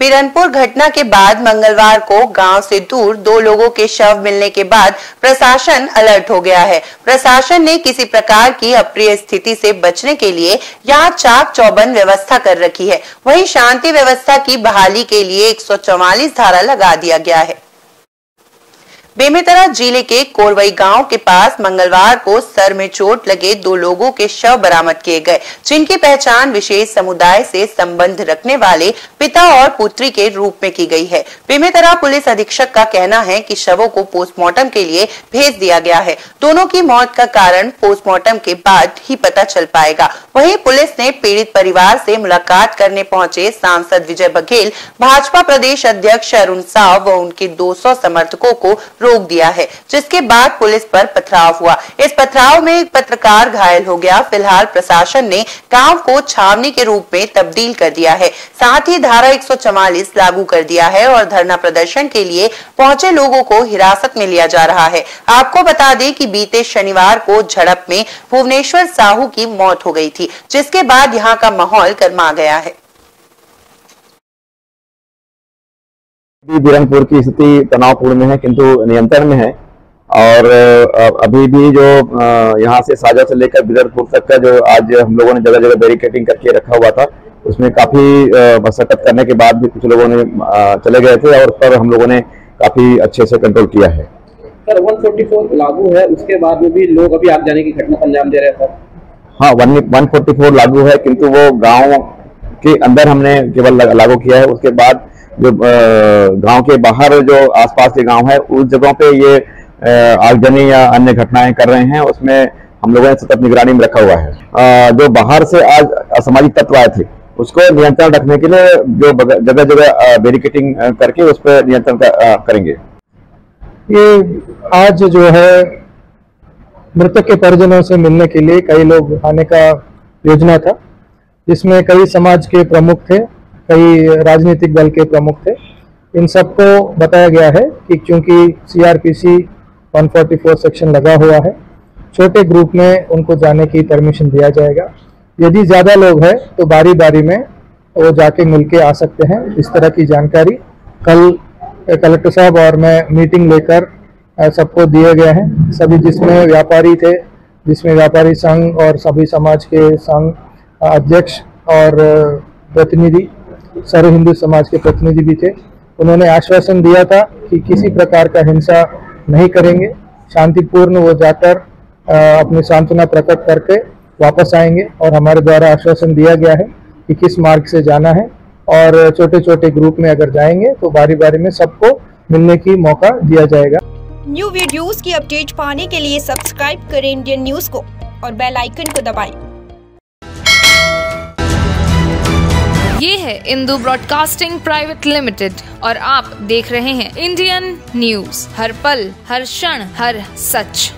बिरनपुर घटना के बाद मंगलवार को गाँव से दूर दो लोगों के शव मिलने के बाद प्रशासन अलर्ट हो गया है। प्रशासन ने किसी प्रकार की अप्रिय स्थिति से बचने के लिए यहाँ चाक चौबंद व्यवस्था कर रखी है। वहीं शांति व्यवस्था की बहाली के लिए एक सौ चौवालीस धारा लगा दिया गया है। बेमेतरा ज़िले के कोरवई गाँव के पास मंगलवार को सर में चोट लगे दो लोगों के शव बरामद किए गए, जिनकी पहचान विशेष समुदाय से संबंध रखने वाले पिता और पुत्री के रूप में की गई है। बेमेतरा पुलिस अधीक्षक का कहना है कि शवों को पोस्टमार्टम के लिए भेज दिया गया है। दोनों की मौत का कारण पोस्टमार्टम के बाद ही पता चल पाएगा। वही पुलिस ने पीड़ित परिवार से मुलाकात करने पहुँचे सांसद विजय बघेल, भाजपा प्रदेश अध्यक्ष अरुण साव व उनके दो सौ समर्थकों को रोक दिया है, जिसके बाद पुलिस पर पथराव हुआ। इस पथराव में एक पत्रकार घायल हो गया। फ़िलहाल प्रशासन ने गाँव को छावनी के रूप में तब्दील कर दिया है। साथ ही धारा एक सौ चौवालीस लागू कर दिया है और धरना प्रदर्शन के लिए पहुँचे लोगों को हिरासत में लिया जा रहा है। आपको बता दें कि बीते शनिवार को झड़प में भुवनेश्वर साहू की मौत हो गई थी, जिसके बाद यहाँ का माहौल गर्मा गया है। बिरनपुर की स्थिति तनावपूर्ण में है, किंतु नियंत्रण में है। और अभी भी जो यहाँ से साजा से लेकर बिरनपुर तक का जो आज हम लोगों ने जगह जगह बैरिकेटिंग करके रखा हुआ था उसमें काफ़ी मशक्कत करने के बाद भी कुछ लोगों ने चले गए थे और उस पर हम लोगों ने काफ़ी अच्छे से कंट्रोल किया है। सर 144 लागू है उसके बाद में भी लोग अभी आग जाने की घटना अंजाम दे रहे हैं सर? हाँ वन वन फोर्टी फोर लागू है किंतु वो गाँव के अंदर हमने केवल लागू किया है। उसके बाद जो गाँव के बाहर जो आसपास के गाँव है उस जगहों पे ये आगजनी या अन्य घटनाएँ कर रहे हैं उसमें हम लोगों ने सतत निगरानी में रखा हुआ है। जो बाहर से आज असामाजिक तत्व आए थे उसको नियंत्रण रखने के लिए जो जगह जगह बैरिकेटिंग करके उस पर नियंत्रण करेंगे। ये आज जो है, मृतक के परिजनों से मिलने के लिए कई लोग आने का योजना था, जिसमें कई समाज के प्रमुख थे, कई राजनीतिक दल के प्रमुख थे। इन सबको बताया गया है कि क्योंकि सीआरपीसी 144 सेक्शन लगा हुआ है, छोटे ग्रुप में उनको जाने की परमिशन दिया जाएगा। यदि ज़्यादा लोग हैं तो बारी बारी में वो जाके मिल के आ सकते हैं। इस तरह की जानकारी कल कलेक्टर साहब और मैं मीटिंग लेकर सबको दिए गए हैं। सभी जिसमें व्यापारी थे, जिसमें व्यापारी संघ और सभी समाज के संघ अध्यक्ष और प्रतिनिधि सर्व हिंदू समाज के प्रतिनिधि भी थे। उन्होंने आश्वासन दिया था कि किसी प्रकार का हिंसा नहीं करेंगे। शांतिपूर्ण वो जाकर अपनी सांत्वना प्रकट करके वापस आएँगे और हमारे द्वारा आश्वासन दिया गया है कि किस मार्ग से जाना है और छोटे छोटे ग्रुप में अगर जाएँगे तो बारी बारी में सबको मिलने की मौका दिया जाएगा। न्यू वीडियोस की अपडेट पाने के लिए सब्सक्राइब करें इंडियन न्यूज़ को और बेल आइकन को दबाएँ। ये है इंदू ब्रॉडकास्टिंग प्राइवेट लिमिटेड और आप देख रहे हैं इंडियन न्यूज़। हर पल हर क्षण हर सच।